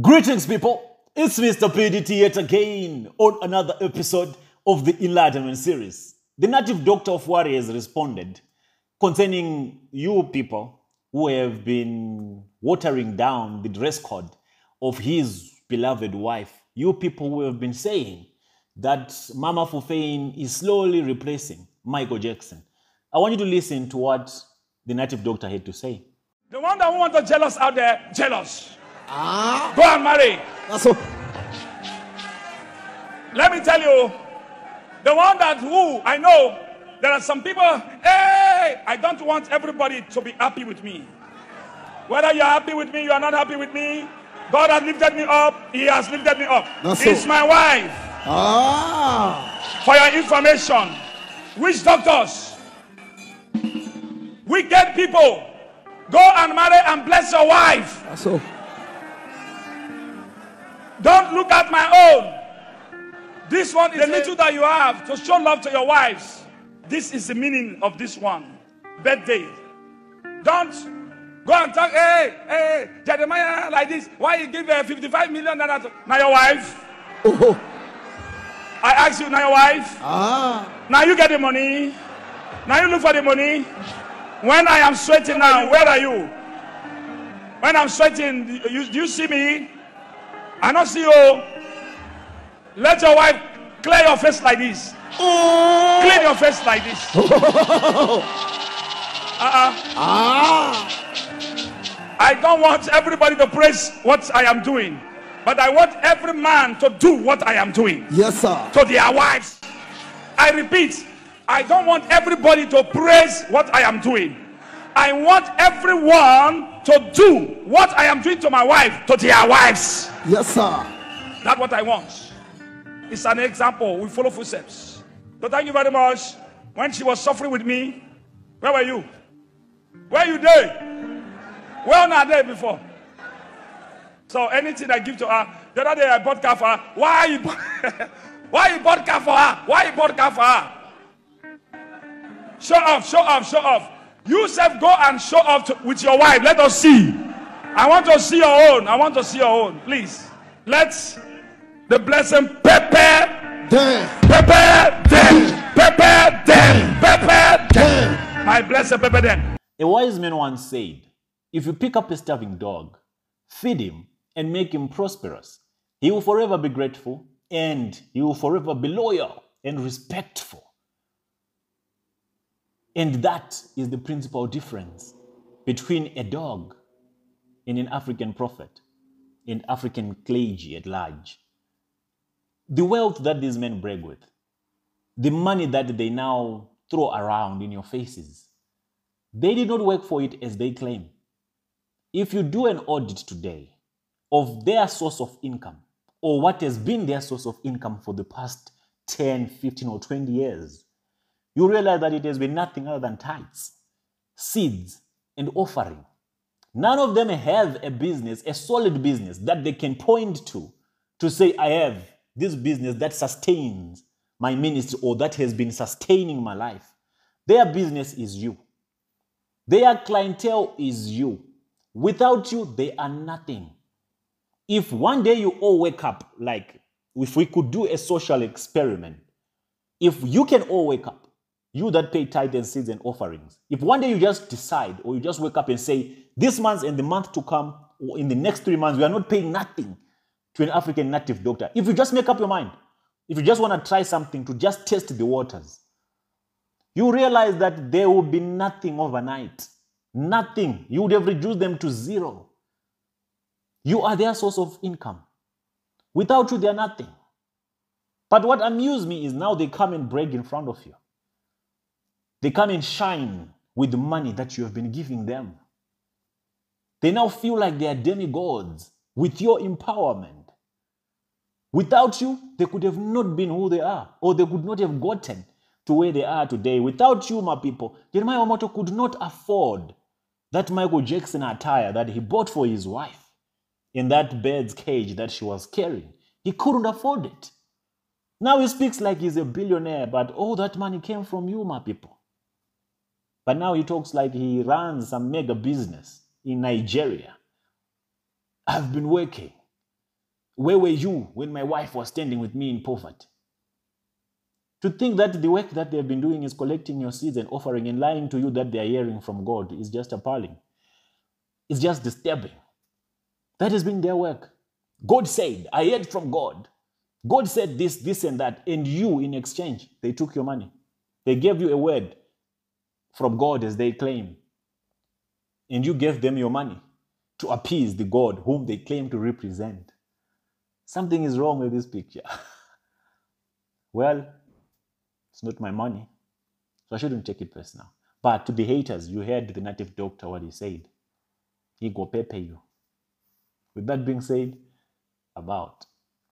Greetings, people. It's Mr. PDT yet again on another episode of the Enlightenment series. The native doctor of Warri has responded concerning you people who have been watering down the dress code of his beloved wife. You people who have been saying that Mama Fufeyin is slowly replacing Michael Jackson. I want you to listen to what the native doctor had to say. The one that wants to jealous out there, jealous. Ah, Go and marry. that's all. Let me tell you, the one that who I know, there are some people, hey, I don't want everybody to be happy with me. Whether you're happy with me, you are not happy with me, God has lifted me up, He has lifted me up. That's It's my wife. Ah, For your information, witch doctors, wicked people, go and marry and bless your wife. that's all. Don't look at my own. This one is the little that you have to show love to your wives. This is the meaning of this one. Birthday. Don't go and talk, hey, hey, Jeremiah, like this. Why you give uh, 55 million naira to now your wife? Oh, I ask you, now your wife? ah, Now you get the money. Now you look for the money. When I am sweating now, where are you? When I'm sweating, you, you see me? I don't see you. Let your wife clear your face like this. Clean your face like this. Uh-uh. ah, I don't want everybody to praise what I am doing, but I want every man to do what I am doing. yes, sir. to their wives. I repeat, I don't want everybody to praise what I am doing. I want everyone to do what I am doing to my wife to their wives. Yes, sir. That's what I want. It's an example. We follow footsteps. So thank you very much. When she was suffering with me, where were you? Where you there? Where not there before? So anything I give to her, the other day I bought car for her. Why you bought, why you bought car for her? Why you bought car for her? Show off, show off, show off. You self go and show up to, with your wife. Let us see. I want to see your own. I want to see your own. Please. Let's the blessing prepare, Damn, prepare them, prepare them, prepare them. damn. My blessed prepare them. A wise man once said, If you pick up a starving dog, feed him, and make him prosperous, he will forever be grateful and he will forever be loyal and respectful. And that is the principal difference between a dog and an African prophet and African clergy at large. The wealth that these men brag with, the money that they now throw around in your faces, they did not work for it as they claim. If you do an audit today of their source of income or what has been their source of income for the past 10, 15, or 20 years, you realize that it has been nothing other than tithes, seeds, and offering. None of them have a business, a solid business that they can point to to say, I have this business that sustains my ministry or that has been sustaining my life. Their business is you. Their clientele is you. Without you, they are nothing. If one day you all wake up, like if we could do a social experiment, if you can all wake up, you that pay tithe and seeds and offerings, if one day you just decide or you just wake up and say, this month and the month to come, or in the next three months, we are not paying nothing to an African native doctor. If you just make up your mind, if you just want to try something to just test the waters, you realize that there will be nothing overnight. Nothing. You would have reduced them to zero. You are their source of income. Without you, they are nothing. But what amused me is now they come and brag in front of you. They come and shine with the money that you have been giving them. They now feel like they are demigods with your empowerment. Without you, they could have not been who they are, or they could not have gotten to where they are today. Without you, my people, Jeremiah Omoto could not afford that Michael Jackson attire that he bought for his wife in that bird's cage that she was carrying. He couldn't afford it. Now he speaks like he's a billionaire, but all that money came from you, my people. But now he talks like he runs some mega business in Nigeria. I've been working. Where were you when my wife was standing with me in poverty? To think that the work that they've been doing is collecting your seeds and offering and lying to you that they are hearing from God is just appalling. It's just disturbing. That has been their work. God said, I heard from God. God said this, this, and that. And you, in exchange, they took your money. They gave you a word from God as they claim. And you gave them your money to appease the God whom they claim to represent. Something is wrong with this picture. well, it's not my money, so I shouldn't take it personal. But to the haters, you heard the native doctor what he said. He go pay you. With that being said, about